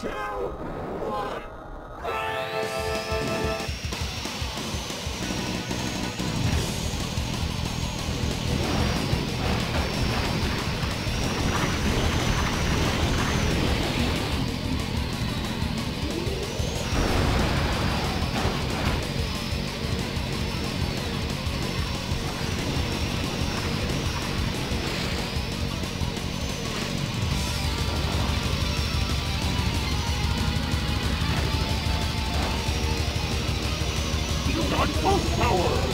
Ciao. Full power!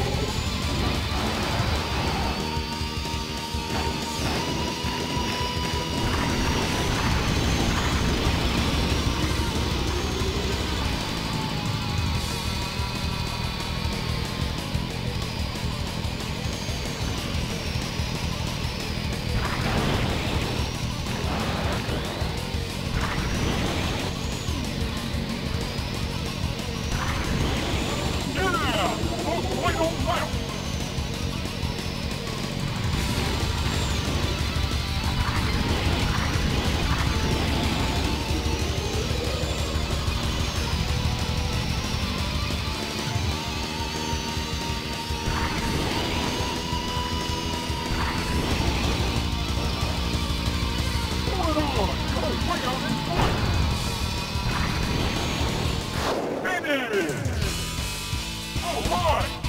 Finish! Oh my!